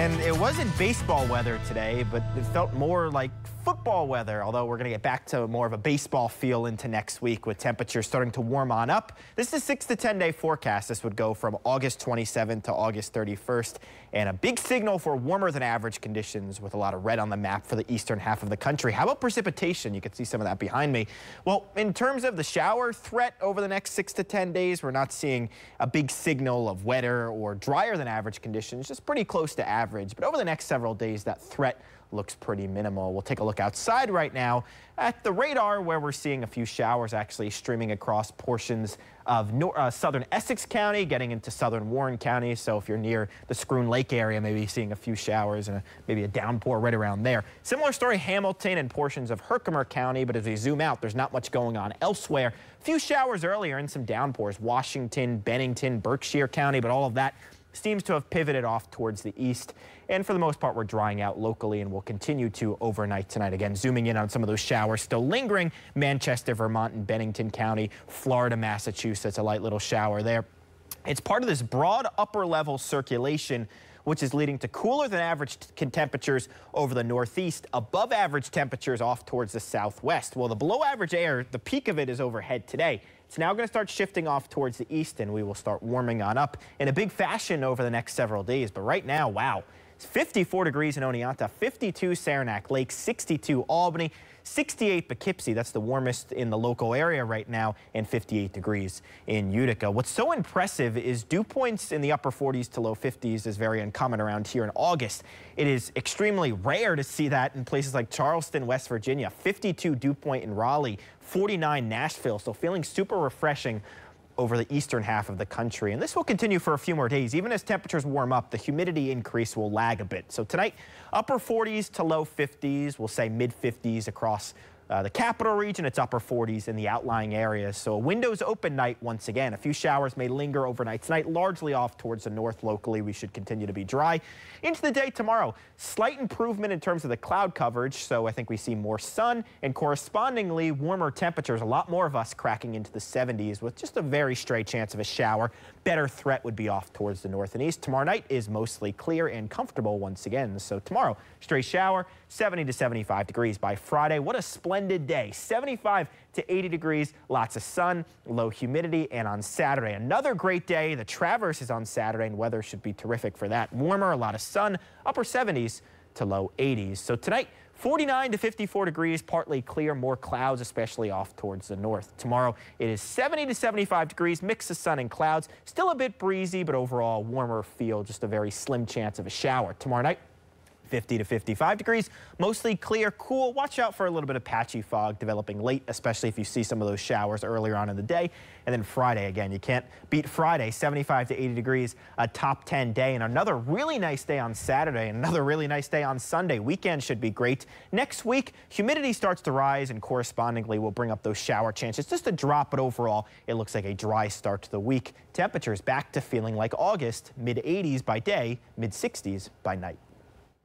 And it wasn't baseball weather today, but it felt more like football weather, although we're going to get back to more of a baseball feel into next week with temperatures starting to warm on up. This is a 6 to 10 day forecast. This would go from August 27th to August 31st, and a big signal for warmer than average conditions with a lot of red on the map for the eastern half of the country. How about precipitation? You can see some of that behind me. Well, in terms of the shower threat over the next 6 to 10 days, we're not seeing a big signal of wetter or drier than average conditions, just pretty close to average. But over the next several days, that threat looks pretty minimal. We'll take a look outside right now at the radar where we're seeing a few showers actually streaming across portions of uh, southern Essex County, getting into southern Warren County. So if you're near the Schroon Lake area, maybe seeing a few showers and a, maybe a downpour right around there. Similar story, Hamilton and portions of Herkimer County, but as we zoom out, there's not much going on elsewhere. A few showers earlier and some downpours, Washington, Bennington, Berkshire County, but all of that seems to have pivoted off towards the east. And for the most part, we're drying out locally and will continue to overnight tonight. Again, zooming in on some of those showers still lingering. Manchester, Vermont, and Bennington County, Florida, Massachusetts, a light little shower there. It's part of this broad upper level circulation which is leading to cooler than average temperatures over the northeast, above average temperatures off towards the southwest. Well, the below average air, the peak of it is overhead today. It's now going to start shifting off towards the east, and we will start warming on up in a big fashion over the next several days. But right now, wow, 54 degrees in Oneonta, 52 Saranac Lake, 62 Albany, 68 Poughkeepsie. That's the warmest in the local area right now, and 58 degrees in Utica. What's so impressive is dew points in the upper 40s to low 50s is very uncommon around here in August. It is extremely rare to see that in places like Charleston, West Virginia, 52 dew point in Raleigh, 49 Nashville. So feeling super refreshing over the eastern half of the country. And this will continue for a few more days. Even as temperatures warm up, the humidity increase will lag a bit. So tonight, upper 40s to low 50s, we'll say mid 50s across uh, the capital region, it's upper 40s in the outlying areas. So a windows open night once again. A few showers may linger overnight tonight, largely off towards the north locally. We should continue to be dry. Into the day tomorrow, slight improvement in terms of the cloud coverage. So I think we see more sun and correspondingly warmer temperatures. A lot more of us cracking into the 70s with just a very stray chance of a shower. Better threat would be off towards the north and east. Tomorrow night is mostly clear and comfortable once again. So tomorrow, stray shower, 70 to 75 degrees by Friday. What a splendid splendid day. 75 to 80 degrees, lots of sun, low humidity, and on Saturday, another great day. The Travers is on Saturday, and weather should be terrific for that. Warmer, a lot of sun, upper 70s to low 80s. So tonight, 49 to 54 degrees, partly clear, more clouds, especially off towards the north. Tomorrow, it is 70 to 75 degrees, mix of sun and clouds. Still a bit breezy, but overall warmer feel, just a very slim chance of a shower. Tomorrow night, 50 to 55 degrees. Mostly clear, cool. Watch out for a little bit of patchy fog developing late, especially if you see some of those showers earlier on in the day. And then Friday again, you can't beat Friday, 75 to 80 degrees, a top 10 day. And another really nice day on Saturday and another really nice day on Sunday. Weekend should be great. Next week, humidity starts to rise and correspondingly will bring up those shower chances. Just a drop, but overall, it looks like a dry start to the week. Temperatures back to feeling like August, mid 80s by day, mid 60s by night.